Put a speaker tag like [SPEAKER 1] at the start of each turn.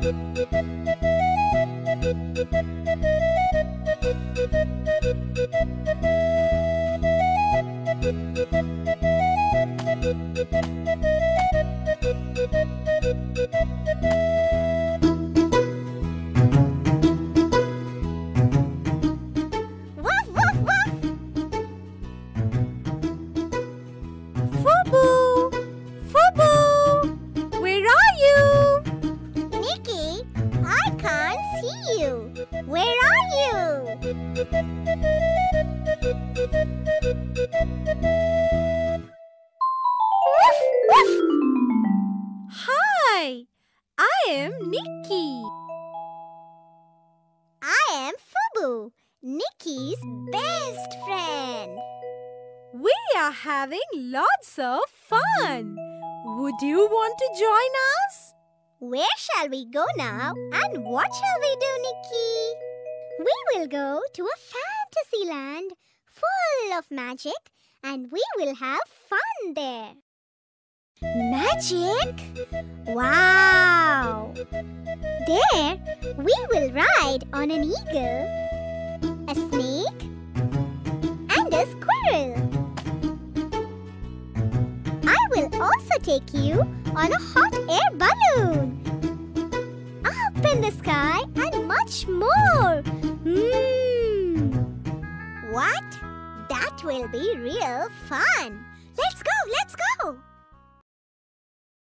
[SPEAKER 1] Woof, I can't see you. Where are you? Woof, woof. Hi, I am Nikki. I am Fubu, Nikki's best friend. We are having lots of fun. Would you want to join us? Where shall we go now and what shall we do, Nikki? We will go to a fantasy land full of magic and we will have fun there. Magic? Wow! There, we will ride on an eagle, a snake, and a squirrel. I will also take you on a hot air balloon, much more. Hmm. What? That will be real fun. Let's go, let's go.